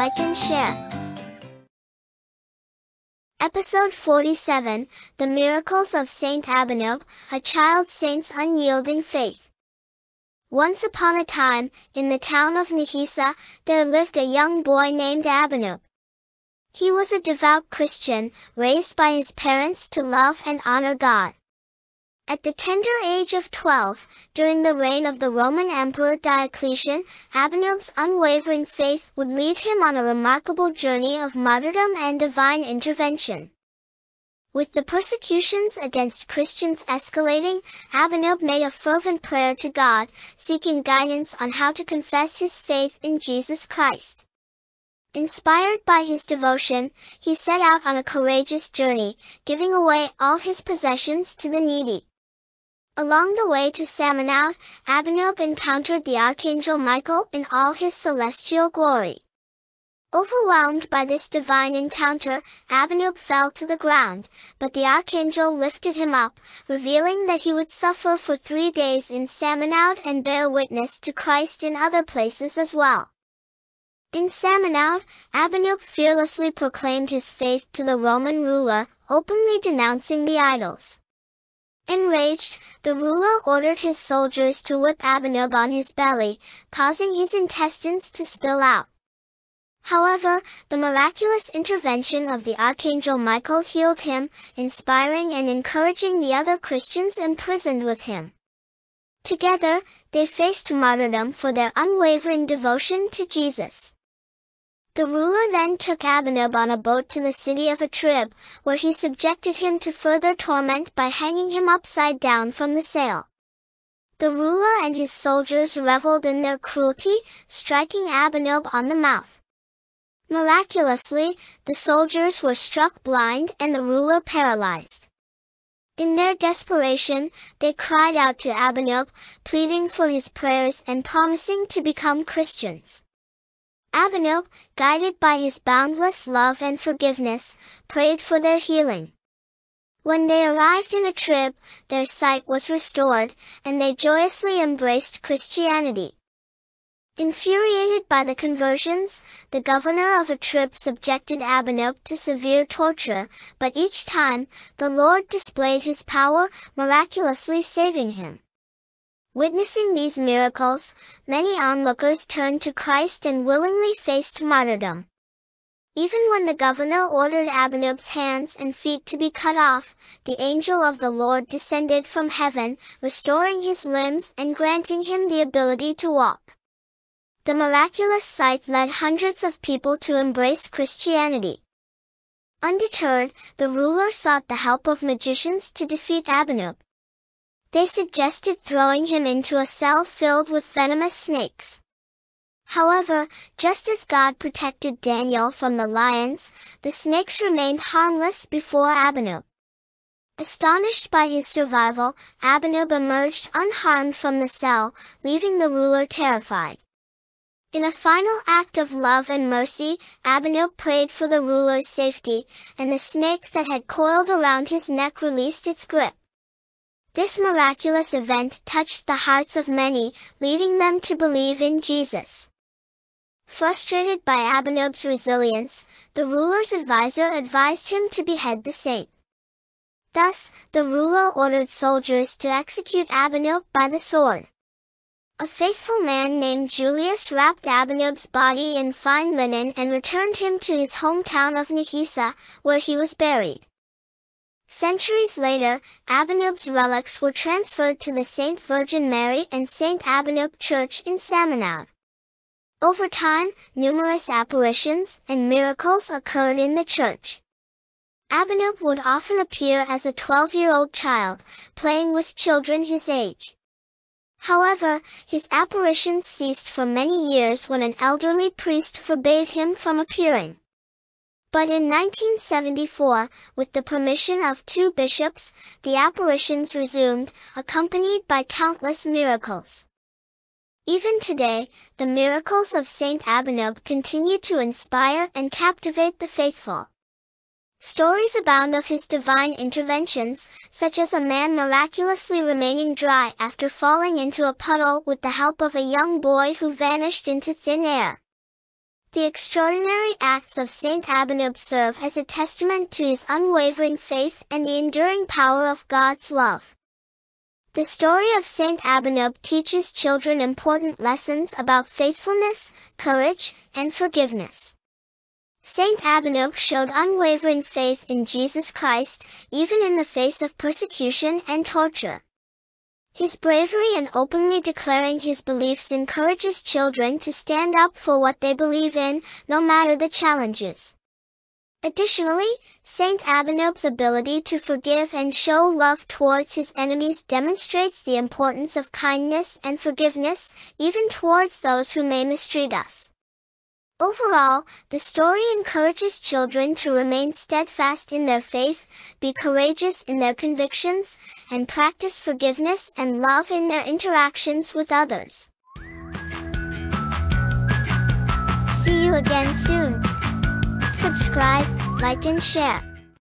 like and share. Episode 47, The Miracles of Saint Abanoub, a child saint's unyielding faith. Once upon a time, in the town of Nehisa, there lived a young boy named Abanoub. He was a devout Christian, raised by his parents to love and honor God. At the tender age of 12, during the reign of the Roman Emperor Diocletian, Abanoub's unwavering faith would lead him on a remarkable journey of martyrdom and divine intervention. With the persecutions against Christians escalating, Abanoub made a fervent prayer to God, seeking guidance on how to confess his faith in Jesus Christ. Inspired by his devotion, he set out on a courageous journey, giving away all his possessions to the needy. Along the way to Samanoud, Abanoub encountered the Archangel Michael in all his celestial glory. Overwhelmed by this divine encounter, Abanoub fell to the ground, but the Archangel lifted him up, revealing that he would suffer for three days in Samanoud and bear witness to Christ in other places as well. In Samanoud, Abanoub fearlessly proclaimed his faith to the Roman ruler, openly denouncing the idols. Enraged, the ruler ordered his soldiers to whip Abanoub on his belly, causing his intestines to spill out. However, the miraculous intervention of the Archangel Michael healed him, inspiring and encouraging the other Christians imprisoned with him. Together, they faced martyrdom for their unwavering devotion to Jesus. The ruler then took Abanoub on a boat to the city of Atrib, where he subjected him to further torment by hanging him upside down from the sail. The ruler and his soldiers reveled in their cruelty, striking Abanoub on the mouth. Miraculously, the soldiers were struck blind and the ruler paralyzed. In their desperation, they cried out to Abanoub, pleading for his prayers and promising to become Christians. Abanoub, guided by his boundless love and forgiveness, prayed for their healing. When they arrived in a Atrib, their sight was restored, and they joyously embraced Christianity. Infuriated by the conversions, the governor of a Atrib subjected Abanoub to severe torture, but each time, the Lord displayed his power, miraculously saving him. Witnessing these miracles, many onlookers turned to Christ and willingly faced martyrdom. Even when the governor ordered Abanoub's hands and feet to be cut off, the angel of the Lord descended from heaven, restoring his limbs and granting him the ability to walk. The miraculous sight led hundreds of people to embrace Christianity. Undeterred, the ruler sought the help of magicians to defeat Abanoub. They suggested throwing him into a cell filled with venomous snakes. However, just as God protected Daniel from the lions, the snakes remained harmless before Abanoub. Astonished by his survival, Abanoub emerged unharmed from the cell, leaving the ruler terrified. In a final act of love and mercy, Abanoub prayed for the ruler's safety, and the snake that had coiled around his neck released its grip. This miraculous event touched the hearts of many, leading them to believe in Jesus. Frustrated by Abanoub's resilience, the ruler's advisor advised him to behead the saint. Thus, the ruler ordered soldiers to execute Abanoub by the sword. A faithful man named Julius wrapped Abanoub's body in fine linen and returned him to his hometown of Nehisa, where he was buried. Centuries later, Abanoub's relics were transferred to the St. Virgin Mary and St. Abanoub Church in Samanoud. Over time, numerous apparitions and miracles occurred in the church. Abanoub would often appear as a 12-year-old child, playing with children his age. However, his apparitions ceased for many years when an elderly priest forbade him from appearing. But in 1974, with the permission of two bishops, the apparitions resumed, accompanied by countless miracles. Even today, the miracles of Saint Abanoub continue to inspire and captivate the faithful. Stories abound of his divine interventions, such as a man miraculously remaining dry after falling into a puddle with the help of a young boy who vanished into thin air. The extraordinary acts of Saint Abanoub serve as a testament to his unwavering faith and the enduring power of God's love. The story of Saint Abanoub teaches children important lessons about faithfulness, courage, and forgiveness. Saint Abanoub showed unwavering faith in Jesus Christ, even in the face of persecution and torture. His bravery and openly declaring his beliefs encourages children to stand up for what they believe in, no matter the challenges. Additionally, Saint Abanoub's ability to forgive and show love towards his enemies demonstrates the importance of kindness and forgiveness, even towards those who may mistreat us. Overall, the story encourages children to remain steadfast in their faith, be courageous in their convictions, and practice forgiveness and love in their interactions with others. See you again soon. Subscribe, like and share.